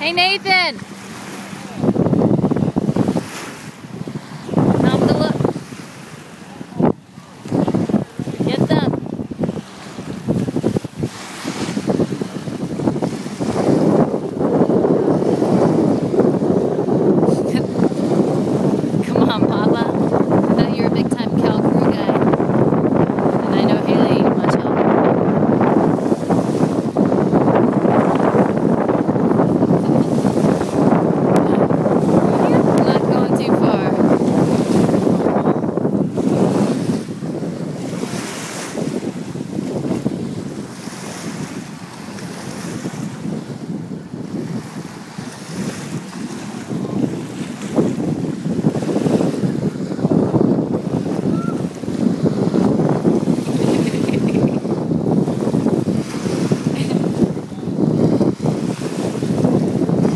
Hey, Nathan.